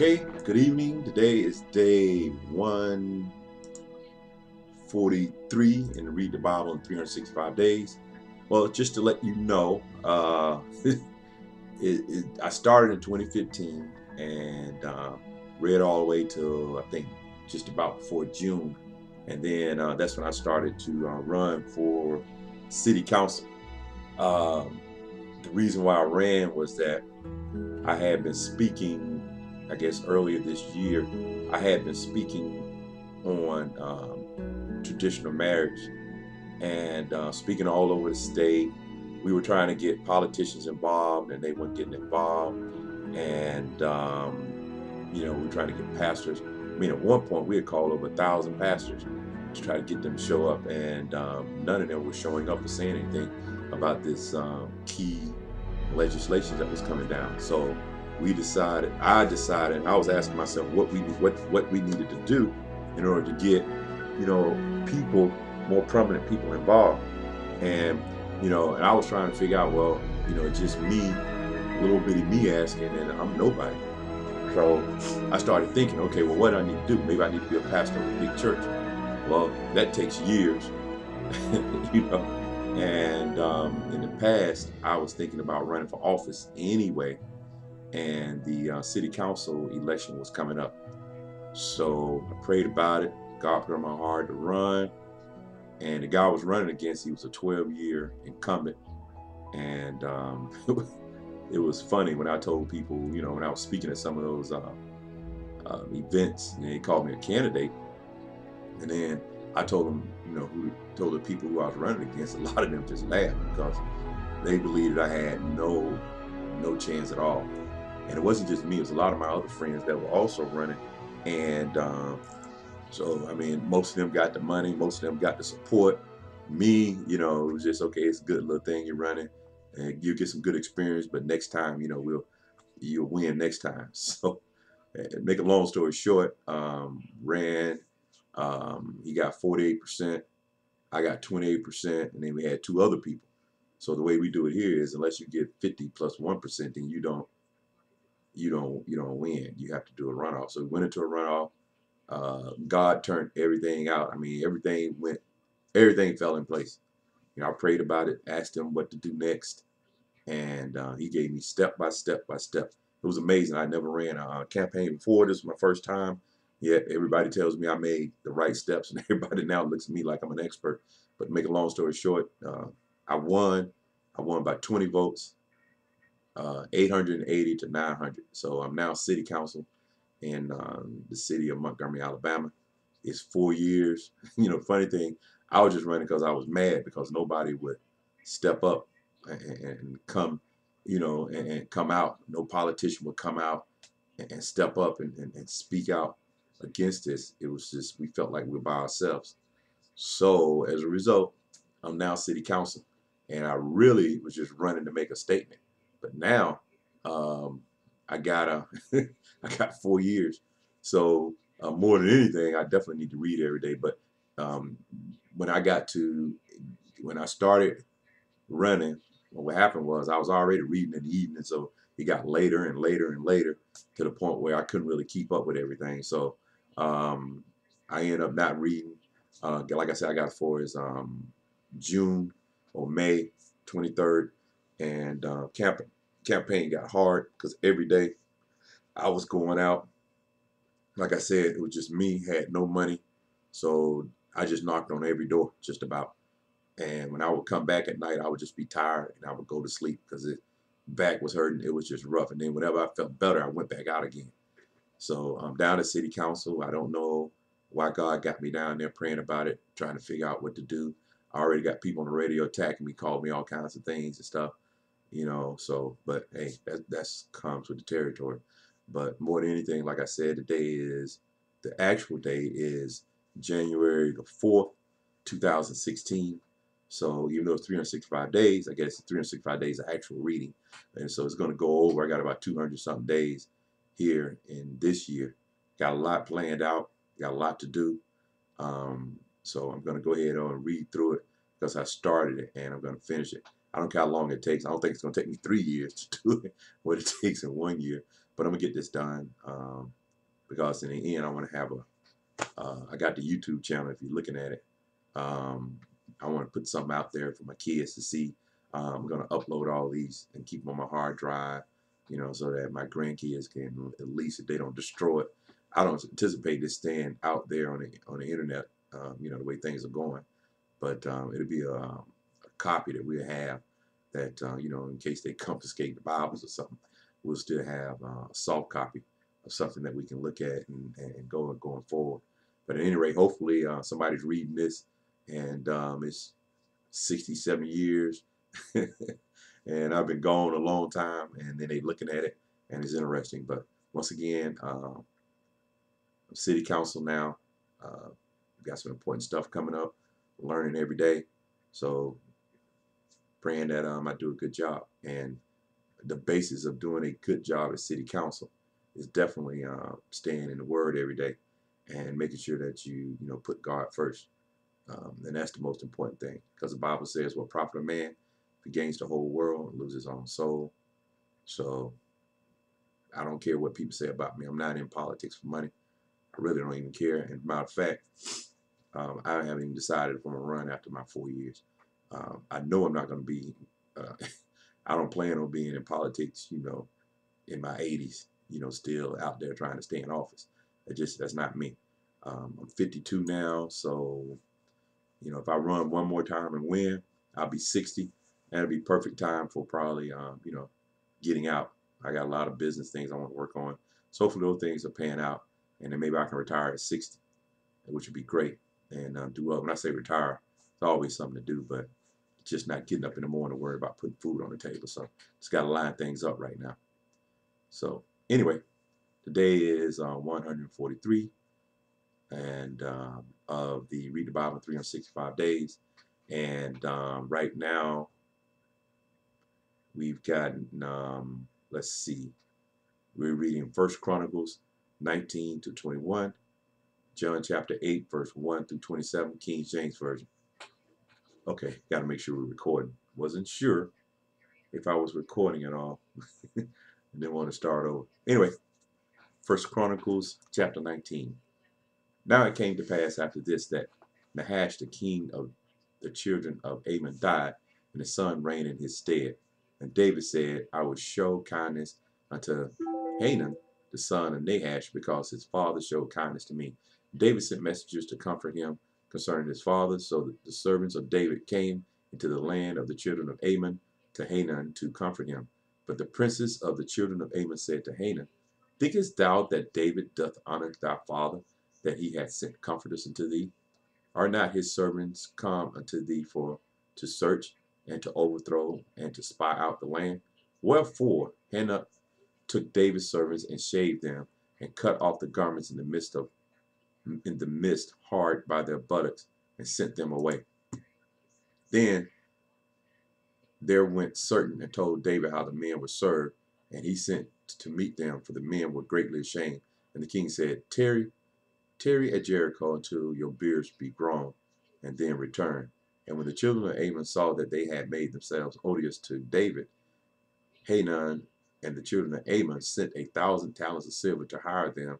Okay, good evening. Today is day 143 in Read the Bible in 365 days. Well, just to let you know, uh, it, it, I started in 2015 and uh, read all the way to I think just about before June. And then uh, that's when I started to uh, run for city council. Um, the reason why I ran was that I had been speaking I guess earlier this year, I had been speaking on um, traditional marriage and uh, speaking all over the state. We were trying to get politicians involved, and they weren't getting involved. And um, you know, we were trying to get pastors. I mean, at one point, we had called over a thousand pastors to try to get them to show up, and um, none of them were showing up or saying anything about this um, key legislation that was coming down. So we decided, I decided, I was asking myself what we what what we needed to do in order to get, you know, people, more prominent people involved. And, you know, and I was trying to figure out, well, you know, just me, little bitty me asking, and I'm nobody. So I started thinking, okay, well, what do I need to do? Maybe I need to be a pastor of a big church. Well, that takes years, you know. And um, in the past, I was thinking about running for office anyway and the uh, city council election was coming up. So I prayed about it. God put on my heart to run. And the guy I was running against, he was a 12 year incumbent. And um, it was funny when I told people, you know, when I was speaking at some of those uh, uh, events, and they called me a candidate. And then I told them, you know, who told the people who I was running against, a lot of them just laughed because they believed I had no, no chance at all. And it wasn't just me, it was a lot of my other friends that were also running. And um, so, I mean, most of them got the money, most of them got the support. Me, you know, it was just, okay, it's a good little thing you're running and you get some good experience, but next time, you know, we'll, you'll win next time. So, make a long story short, um, ran, um, he got 48%, I got 28%, and then we had two other people. So the way we do it here is unless you get 50 plus 1, then you don't you don't you don't win. You have to do a runoff. So we went into a runoff. Uh, God turned everything out. I mean, everything went, everything fell in place. You know, I prayed about it, asked him what to do next, and uh, he gave me step by step by step. It was amazing. I never ran a campaign before. This was my first time. Yet everybody tells me I made the right steps, and everybody now looks at me like I'm an expert. But to make a long story short, uh, I won. I won by 20 votes uh, 880 to 900. So I'm now city council in um, the city of Montgomery, Alabama. It's four years. you know, funny thing, I was just running because I was mad because nobody would step up and, and come, you know, and, and, come out. No politician would come out and, and step up and, and, speak out against this. It was just, we felt like we were by ourselves. So as a result, I'm now city council. And I really was just running to make a statement. But now, um, I got a, I got four years. So uh, more than anything, I definitely need to read every day. But um, when I got to, when I started running, well, what happened was I was already reading in the evening, so it got later and later and later to the point where I couldn't really keep up with everything. So um, I ended up not reading. Uh, like I said, I got for is um, June or May 23rd and uh, camp campaign got hard because every day I was going out. Like I said, it was just me, had no money, so I just knocked on every door, just about. And when I would come back at night, I would just be tired and I would go to sleep because it back was hurting. It was just rough. And then whenever I felt better, I went back out again. So I'm down at city council. I don't know why God got me down there praying about it, trying to figure out what to do. I already got people on the radio attacking me, called me all kinds of things and stuff you know. So, but hey, that that's comes with the territory. But more than anything, like I said, today is the actual day is January the fourth, 2016. So even though it's 365 days, I guess 365 days of actual reading, and so it's going to go over. I got about 200 something days here in this year. Got a lot planned out. Got a lot to do. Um, so I'm going to go ahead and read through it because I started it and I'm going to finish it. I don't care how long it takes. I don't think it's going to take me three years to do it, what it takes in one year. but I'm gonna get this done um, because in the end I want to have a. Uh, I got the YouTube channel if you're looking at it. Um, I want to put something out there for my kids to see. Uh, I'm gonna upload all these and keep them on my hard drive, you know, so that my grandkids can at least if they don't destroy it. I don't anticipate this staying out there on the on the internet, um, you know, the way things are going. But um, it'll be a, a, copy that we'll have that, uh, you know, in case they confiscate the Bibles or something, we'll still have uh, a soft copy of something that we can look at and, and go going forward. But at any rate, hopefully uh, somebody's reading this and um, it's 67 years and I've been gone a long time and then they looking at it and it's interesting. But once again, uh, city council now. Uh, got some important stuff coming up. Learning every day. So praying that um, I do a good job. And the basis of doing a good job at city council is definitely uh, staying in the word every day and making sure that you you know put God first. Um, and that's the most important thing because the Bible says, "What profit a man if he gains the whole world and loses his own soul?" So I don't care what people say about me. I'm not in politics for money. I really don't even care. And matter of fact, um, I haven't even decided if I'm gonna run after my four years. Um, I know I'm not gonna be. Uh, I don't plan on being in politics. You know, in my 80s. You know, still out there trying to stay in office. It just that's not me. Um, I'm 52 now, so you know if I run one more time and win, I'll be 60. That'll be perfect time for probably um, you know getting out. I got a lot of business things I want to work on. So hopefully those things are paying out and then maybe I can retire at 60, which would be great. And uh, do well. When I say retire, it's always something to do, but just not getting up in the morning to worry about putting food on the table. So just got to line things up right now. So anyway, today is uh, 143 and um, of the Read the Bible 365 days. And um, right now, we've gotten, um, let's see, we're reading First Chronicles 19 to 21, John chapter 8, verse 1 through 27, King James Version. Okay, got to make sure we're recording. Wasn't sure if I was recording at all. and didn't want to start over. Anyway, First Chronicles chapter 19. Now it came to pass after this that Nahash, the king of the children of Ammon, died, and his son reigned in his stead. And David said, I will show kindness unto Hanun, the son of Nahash, because his father showed kindness to me. David sent messengers to comfort him concerning his father, so the servants of David came into the land of the children of Ammon to Hanun to comfort him. But the princes of the children of Ammon said to Hanun, Thinkest thou that David doth honor thy father, that he hath sent comforters unto thee? Are not his servants come unto thee for to search and to overthrow and to spy out the land? Wherefore Hanun took David's servants and shaved them and cut off the garments in the midst of in the midst hard by their buttocks and sent them away. Then there went certain and told David how the men were served, and he sent to meet them, for the men were greatly ashamed. And the king said, Tarry, tarry at Jericho until your beards be grown, and then return. And when the children of Ammon saw that they had made themselves odious to David, Hanun and the children of Ammon sent a thousand talents of silver to hire them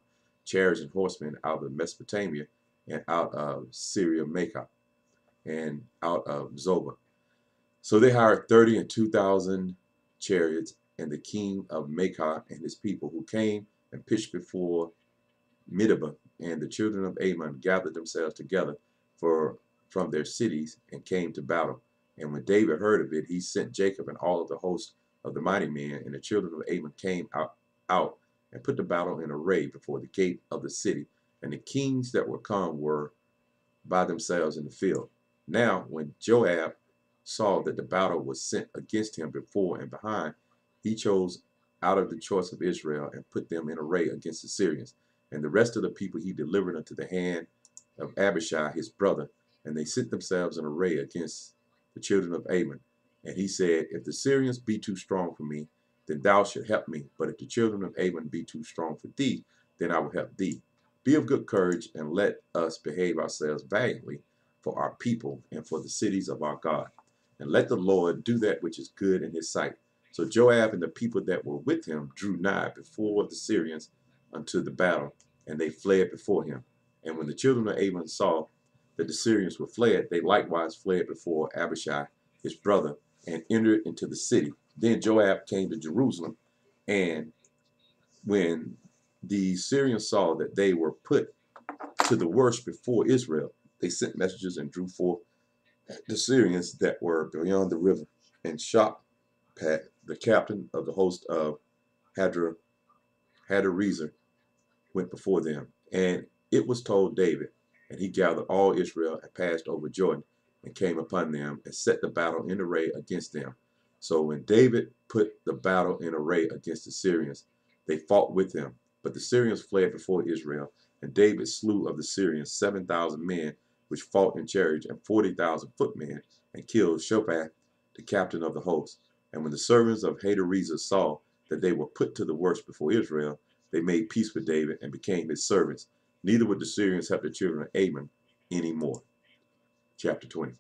chariots and horsemen out of Mesopotamia and out of Syria Maachah and out of Zobah. So they hired 30 and 2,000 chariots and the king of Maachah and his people who came and pitched before Medeba and the children of Ammon gathered themselves together for from their cities and came to battle. And when David heard of it, he sent Joab and all of the host of the mighty men, and the children of Ammon came out, out and put the battle in array before the gate of the city. And the kings that were come were by themselves in the field. Now, when Joab saw that the battle was sent against him before and behind, he chose out of the choice of Israel and put them in array against the Syrians. And the rest of the people he delivered unto the hand of Abishai his brother, and they sent themselves in array against the children of Ammon. And he said, If the Syrians be too strong for me, then thou shalt help me. But if the children of Ammon be too strong for thee, then I will help thee. Be of good courage, and let us behave ourselves valiantly for our people and for the cities of our God. And let the Lord do that which is good in his sight. So Joab and the people that were with him drew nigh before the Syrians unto the battle, and they fled before him. And when the children of Ammon saw that the Syrians were fled, they likewise fled before Abishai, his brother, and entered into the city. Then Joab came to Jerusalem, and when the Syrians saw that they were put to the worst before Israel, they sent messengers and drew forth the Syrians that were beyond the river, and shot Pat, the captain of the host of Hadra, Hadarezer, went before them. And it was told David, and he gathered all Israel and passed over Jordan and came upon them and set the battle in array against them. So when David put the battle in array against the Syrians, they fought with him. But the Syrians fled before Israel, and David slew of the Syrians 7,000 men which fought in chariots and 40,000 footmen, and killed Shobach, the captain of the host. And when the servants of Hadarezer saw that they were put to the worst before Israel, they made peace with David and became his servants. Neither would the Syrians help the children of Ammon any more. Chapter 20.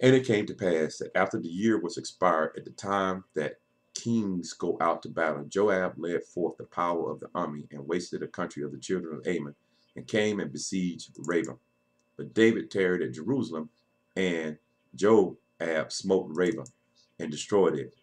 And it came to pass that after the year was expired, at the time that kings go out to battle, Joab led forth the power of the army and wasted the country of the children of Ammon and came and besieged Rabbah. But David tarried at Jerusalem, and Joab smote Rabbah and destroyed it.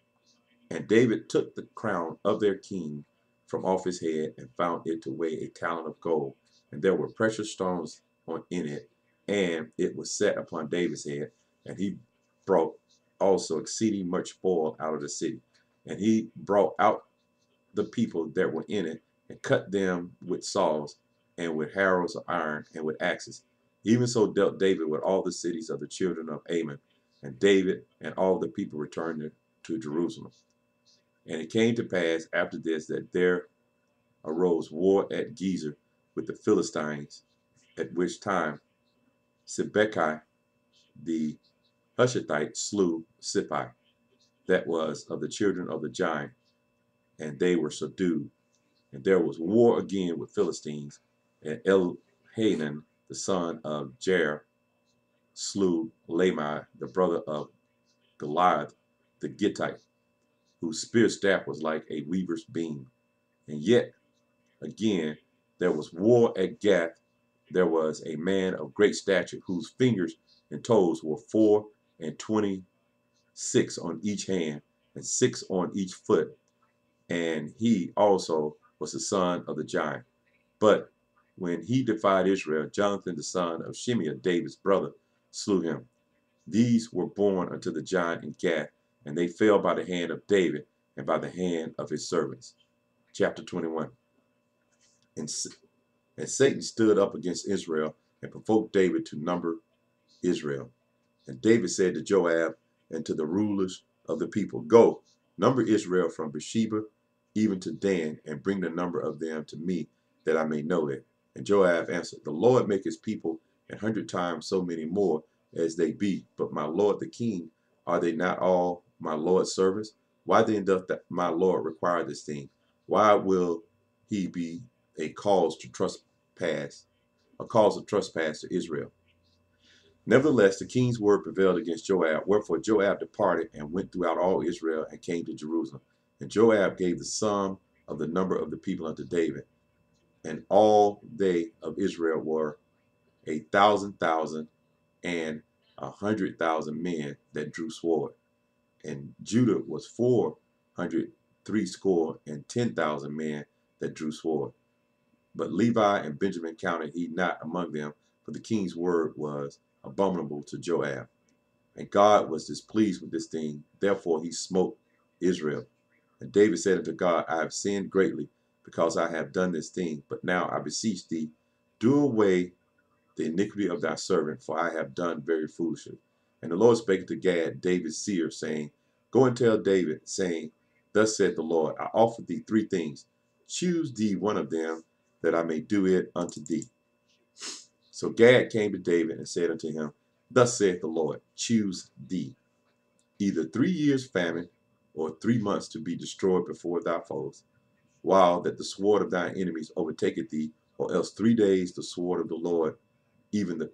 And David took the crown of their king from off his head and found it to weigh a talent of gold. And there were precious stones on in it, and it was set upon David's head. And he brought also exceeding much spoil out of the city. And he brought out the people that were in it and cut them with saws and with harrows of iron and with axes. Even so dealt David with all the cities of the children of Ammon. And David and all the people returned to, Jerusalem. And it came to pass after this that there arose war at Gezer with the Philistines, at which time Sibbecai the Hushathite slew Sippai, that was of the children of the giant, and they were subdued. And there was war again with Philistines, and Elhanan, the son of Jair, slew Lahmi, the brother of Goliath, the Gittite, whose spear staff was like a weaver's beam. And yet, again, there was war at Gath. There was a man of great stature, whose fingers and toes were four and twenty six on each hand, and six on each foot. And he also was the son of the giant. But when he defied Israel, Jonathan, the son of Shimea, David's brother, slew him. These were born unto the giant in Gath, and they fell by the hand of David and by the hand of his servants. Chapter 21. And, and Satan stood up against Israel and provoked David to number Israel. And David said to Joab and to the rulers of the people, Go, number Israel from Beersheba even to Dan, and bring the number of them to me, that I may know it. And Joab answered, The Lord make his people an hundred times so many more as they be. But my lord the king, are they not all my lord's servants? Why then doth my lord require this thing? Why will he be a cause to trespass, a cause of trespass to Israel? Nevertheless, the king's word prevailed against Joab. Wherefore Joab departed and went throughout all Israel and came to Jerusalem. And Joab gave the sum of the number of the people unto David and all they of Israel were a thousand thousand and a hundred thousand men that drew sword. And Judah was four hundred three score and ten thousand men that drew sword. But Levi and Benjamin counted he not among them, for the king's word was abominable to Joab. And God was displeased with this thing, therefore he smote Israel. And David said unto God, I have sinned greatly because I have done this thing. But now I beseech thee, do away the iniquity of thy servant, for I have done very foolishly. And the Lord spake to Gad, David's seer, saying, Go and tell David, saying, Thus saith the Lord, I offer thee three things. Choose thee one of them, that I may do it unto thee. So Gad came to David and said unto him, Thus saith the Lord, choose thee, either three years famine, or three months to be destroyed before thy foes, while that the sword of thine enemies overtaketh thee, or else three days the sword of the Lord, even the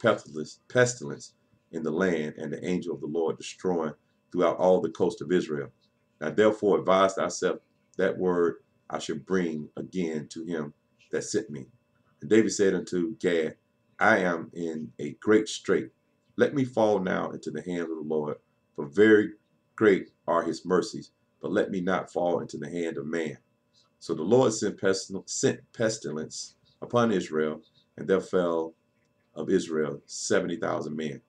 pestilence, in the land, and the angel of the Lord destroying throughout all the coast of Israel. Now therefore advise thyself that word I should bring again to him that sent me. And David said unto Gad, I am in a great strait. Let me fall now into the hand of the Lord, for very great are his mercies, but let me not fall into the hand of man. So the Lord sent, pestilence upon Israel, and there fell of Israel 70,000 men.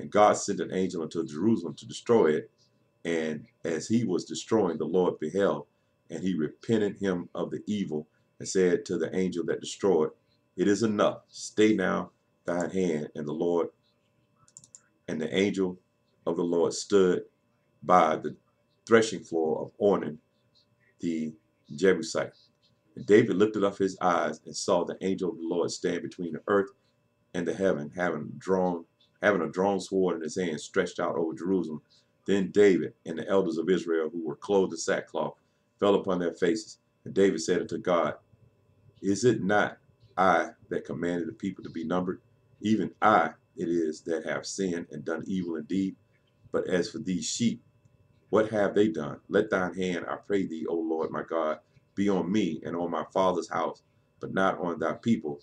And God sent an angel unto Jerusalem to destroy it. And as he was destroying, the Lord beheld, and he repented him of the evil, and said to the angel that destroyed, It is enough. Stay now thine hand. And the Lord and the angel of the Lord stood by the threshing floor of Ornan the Jebusite. And David lifted up his eyes and saw the angel of the Lord stand between the earth and the heaven, having drawn having a drawn sword in his hand stretched out over Jerusalem. Then David and the elders of Israel, who were clothed in sackcloth, fell upon their faces. And David said unto God, Is it not I that commanded the people to be numbered? Even I it is that have sinned and done evil indeed. But as for these sheep, what have they done? Let thine hand, I pray thee, O Lord my God, be on me and on my father's house, but not on thy people,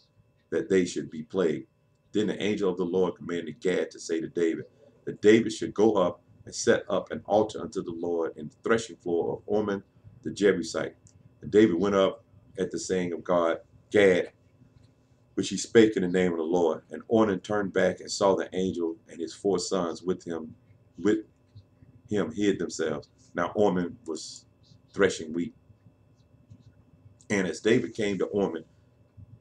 that they should be plagued. Then the angel of the Lord commanded Gad to say to David, that David should go up and set up an altar unto the Lord in the threshing floor of Ornan the Jebusite. And David went up at the saying of God, Gad, which he spake in the name of the Lord. And Ornan turned back and saw the angel and his four sons with him, with him hid themselves. Now Ornan was threshing wheat. And as David came to Ornan,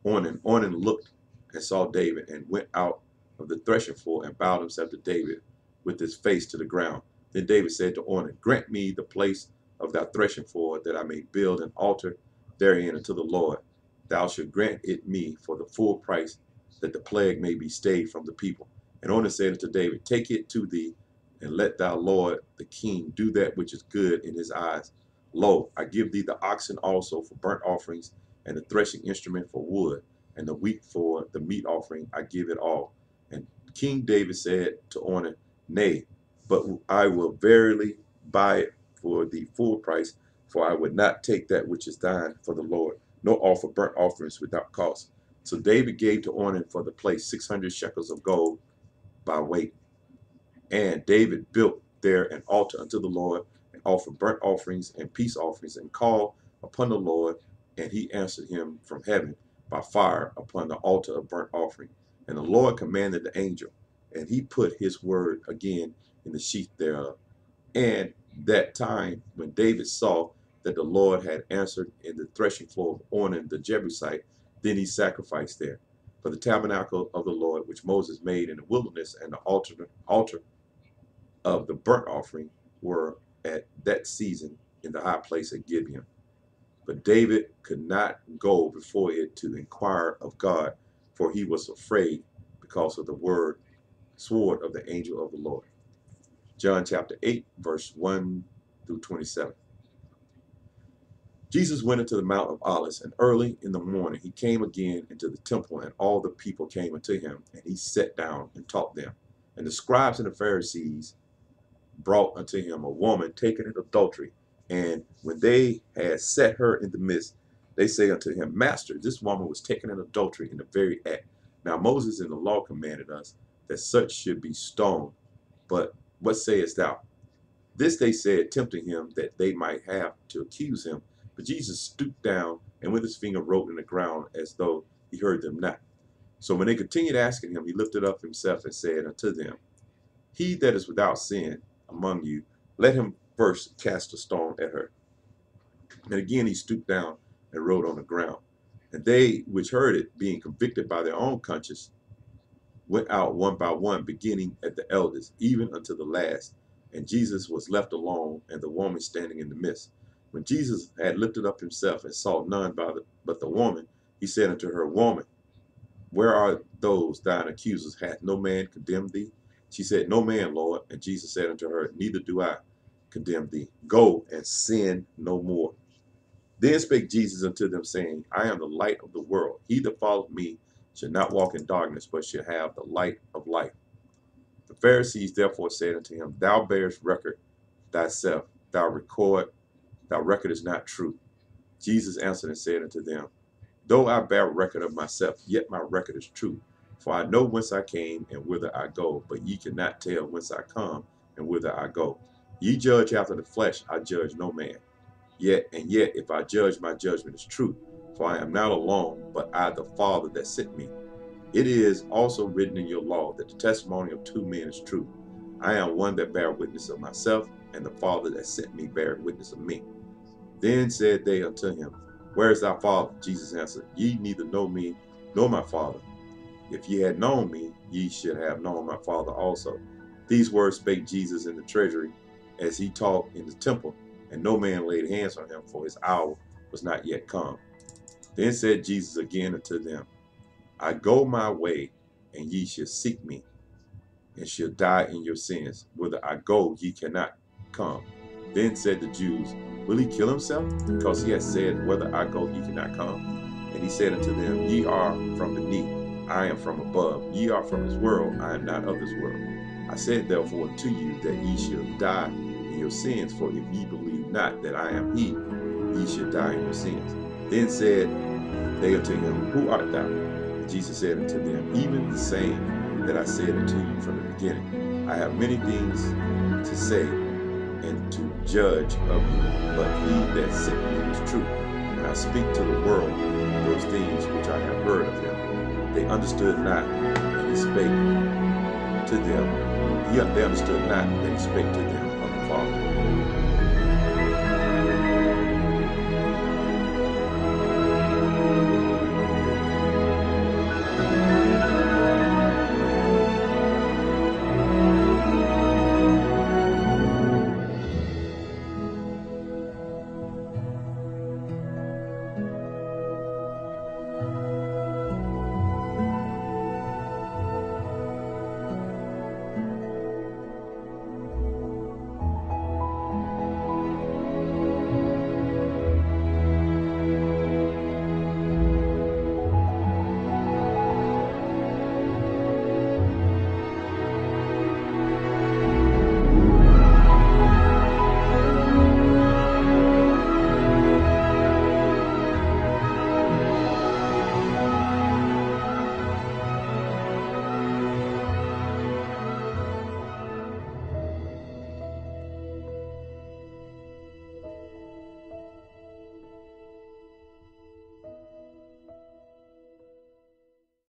Ornan, Ornan looked and saw David and went out of the threshing floor and bowed himself to David with his face to the ground. Then David said to Ornan, Grant me the place of thy threshing floor that I may build an altar therein unto the Lord. Thou shalt grant it me for the full price that the plague may be stayed from the people. And Ornan said unto David, Take it to thee and let thy Lord the king do that which is good in his eyes. Lo, I give thee the oxen also for burnt offerings and the threshing instrument for wood and the wheat for the meat offering, I give it all. And King David said to Ornan, Nay, but I will verily buy it for the full price, for I would not take that which is thine for the Lord, nor offer burnt offerings without cost. So David gave to Ornan for the place 600 shekels of gold by weight. And David built there an altar unto the Lord, and offered burnt offerings and peace offerings, and called upon the Lord, and he answered him from heaven by fire upon the altar of burnt offering. And the Lord commanded the angel, and he put his word again in the sheath thereof. And that time when David saw that the Lord had answered in the threshing floor of Ornan the Jebusite, then he sacrificed there. For the tabernacle of the Lord, which Moses made in the wilderness, and the altar, altar of the burnt offering were at that season in the high place at Gibeon. But David could not go before it to inquire of God, for he was afraid because of the word sword of the angel of the Lord. John chapter 8, verse 1 through 27. Jesus went into the Mount of Olives, and early in the morning he came again into the temple, and all the people came unto him, and he sat down and taught them. And the scribes and the Pharisees brought unto him a woman taken in adultery. And when they had set her in the midst, they say unto him, Master, this woman was taken in adultery in the very act. Now Moses in the law commanded us that such should be stoned. But what sayest thou? This they said, tempting him that they might have to accuse him. But Jesus stooped down and with his finger wrote in the ground as though he heard them not. So when they continued asking him, he lifted up himself and said unto them, He that is without sin among you, let him first cast a stone at her. And again he stooped down and wrote on the ground. And they which heard it, being convicted by their own conscience, went out one by one, beginning at the eldest, even unto the last. And Jesus was left alone, and the woman standing in the midst. When Jesus had lifted up himself and saw none the, but the woman, he said unto her, Woman, where are those thine accusers? Hath no man condemned thee? She said, No man, Lord. And Jesus said unto her, Neither do I condemn thee. Go and sin no more. Then spake Jesus unto them, saying, I am the light of the world. He that followeth me shall not walk in darkness, but shall have the light of life. The Pharisees therefore said unto him, Thou bearest record thyself. Thou record, thy record is not true. Jesus answered and said unto them, Though I bear record of myself, yet my record is true. For I know whence I came and whither I go, but ye cannot tell whence I come and whither I go. Ye judge after the flesh, I judge no man. Yet, and yet, if I judge, my judgment is true. For I am not alone, but I the Father that sent me. It is also written in your law that the testimony of two men is true. I am one that bear witness of myself, and the Father that sent me bear witness of me. Then said they unto him, Where is thy Father? Jesus answered, Ye neither know me nor my Father. If ye had known me, ye should have known my Father also. These words spake Jesus in the treasury as he taught in the temple, and no man laid hands on him, for his hour was not yet come. Then said Jesus again unto them, I go my way, and ye shall seek me, and shall die in your sins. Whither I go, ye cannot come. Then said the Jews, Will he kill himself? Because he has said, Whether I go, ye cannot come. And he said unto them, Ye are from beneath, I am from above. Ye are from this world, I am not of this world. I said therefore to you that ye shall die in your sins, for if ye believe not that I am he, ye shall die in your sins. Then said they unto him, Who art thou? And Jesus said unto them, Even the same that I said unto you from the beginning. I have many things to say and to judge of you, but he that sent me is true, and I speak to the world those things which I have heard of him. They understood not, and he spake to them. He, they understood not that he spake to them.